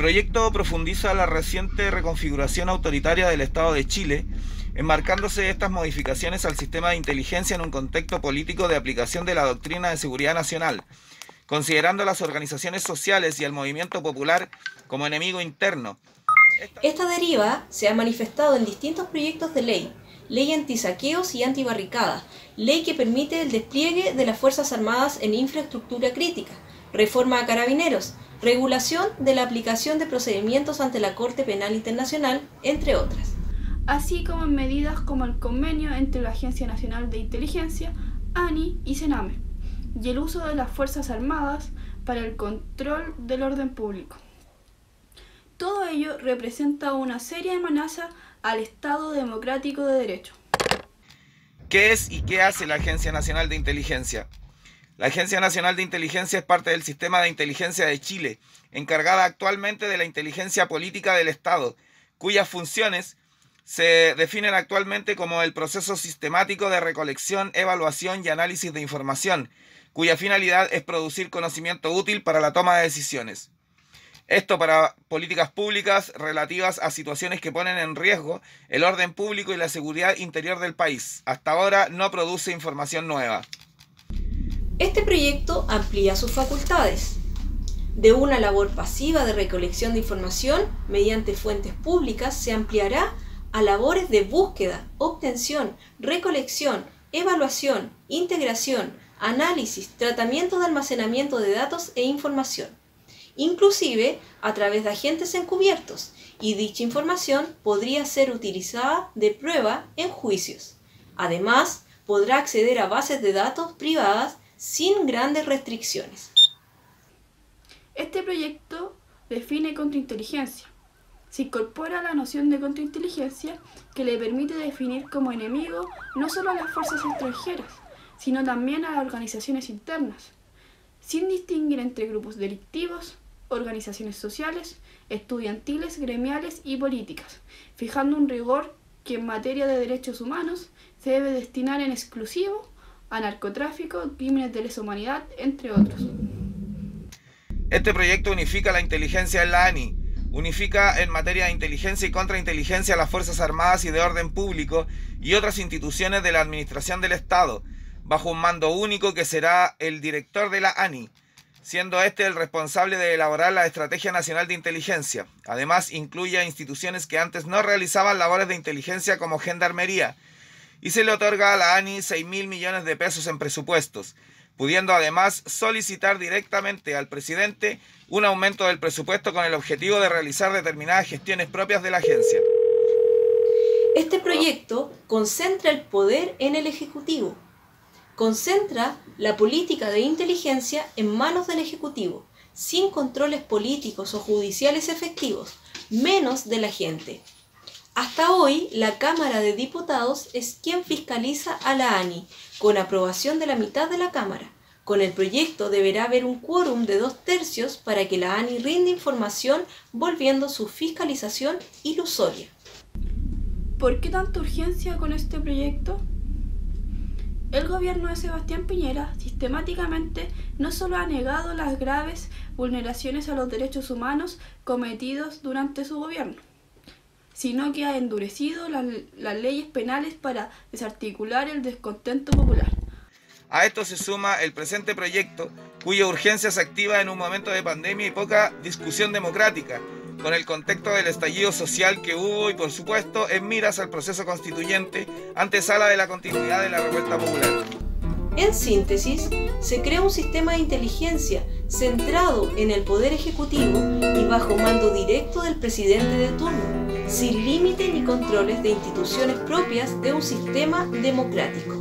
proyecto profundiza la reciente reconfiguración autoritaria del Estado de Chile, enmarcándose estas modificaciones al sistema de inteligencia en un contexto político de aplicación de la doctrina de seguridad nacional, considerando las organizaciones sociales y el movimiento popular como enemigo interno. Esta deriva se ha manifestado en distintos proyectos de ley, ley antisaqueos y antibarricadas, ley que permite el despliegue de las Fuerzas Armadas en infraestructura crítica, reforma a carabineros, regulación de la aplicación de procedimientos ante la Corte Penal Internacional, entre otras. Así como en medidas como el convenio entre la Agencia Nacional de Inteligencia, ANI y Sename, y el uso de las Fuerzas Armadas para el control del orden público. Todo ello representa una seria amenaza al Estado democrático de derecho. ¿Qué es y qué hace la Agencia Nacional de Inteligencia? La Agencia Nacional de Inteligencia es parte del Sistema de Inteligencia de Chile, encargada actualmente de la inteligencia política del Estado, cuyas funciones se definen actualmente como el proceso sistemático de recolección, evaluación y análisis de información, cuya finalidad es producir conocimiento útil para la toma de decisiones. Esto para políticas públicas relativas a situaciones que ponen en riesgo el orden público y la seguridad interior del país. Hasta ahora no produce información nueva. Este proyecto amplía sus facultades. De una labor pasiva de recolección de información mediante fuentes públicas se ampliará a labores de búsqueda, obtención, recolección, evaluación, integración, análisis, tratamiento de almacenamiento de datos e información, inclusive a través de agentes encubiertos, y dicha información podría ser utilizada de prueba en juicios. Además, podrá acceder a bases de datos privadas sin grandes restricciones. Este proyecto define contrainteligencia. Se incorpora la noción de contrainteligencia que le permite definir como enemigo no solo a las fuerzas extranjeras, sino también a las organizaciones internas, sin distinguir entre grupos delictivos, organizaciones sociales, estudiantiles, gremiales y políticas, fijando un rigor que en materia de derechos humanos se debe destinar en exclusivo a narcotráfico, crímenes de lesa humanidad, entre otros. Este proyecto unifica la inteligencia en la ANI, unifica en materia de inteligencia y contrainteligencia a las Fuerzas Armadas y de orden público y otras instituciones de la Administración del Estado, bajo un mando único que será el director de la ANI, siendo este el responsable de elaborar la Estrategia Nacional de Inteligencia. Además, incluye a instituciones que antes no realizaban labores de inteligencia como Gendarmería, y se le otorga a la ANI 6 mil millones de pesos en presupuestos, pudiendo además solicitar directamente al presidente un aumento del presupuesto con el objetivo de realizar determinadas gestiones propias de la agencia. Este proyecto concentra el poder en el Ejecutivo, concentra la política de inteligencia en manos del Ejecutivo, sin controles políticos o judiciales efectivos, menos de la gente. Hasta hoy, la Cámara de Diputados es quien fiscaliza a la ANI, con aprobación de la mitad de la Cámara. Con el proyecto deberá haber un quórum de dos tercios para que la ANI rinde información volviendo su fiscalización ilusoria. ¿Por qué tanta urgencia con este proyecto? El gobierno de Sebastián Piñera sistemáticamente no solo ha negado las graves vulneraciones a los derechos humanos cometidos durante su gobierno, sino que ha endurecido las leyes penales para desarticular el descontento popular. A esto se suma el presente proyecto, cuya urgencia se activa en un momento de pandemia y poca discusión democrática, con el contexto del estallido social que hubo y por supuesto en miras al proceso constituyente, antesala de la continuidad de la revuelta popular. En síntesis, se crea un sistema de inteligencia centrado en el poder ejecutivo y bajo mando directo del presidente de turno, sin límite ni controles de instituciones propias de un sistema democrático.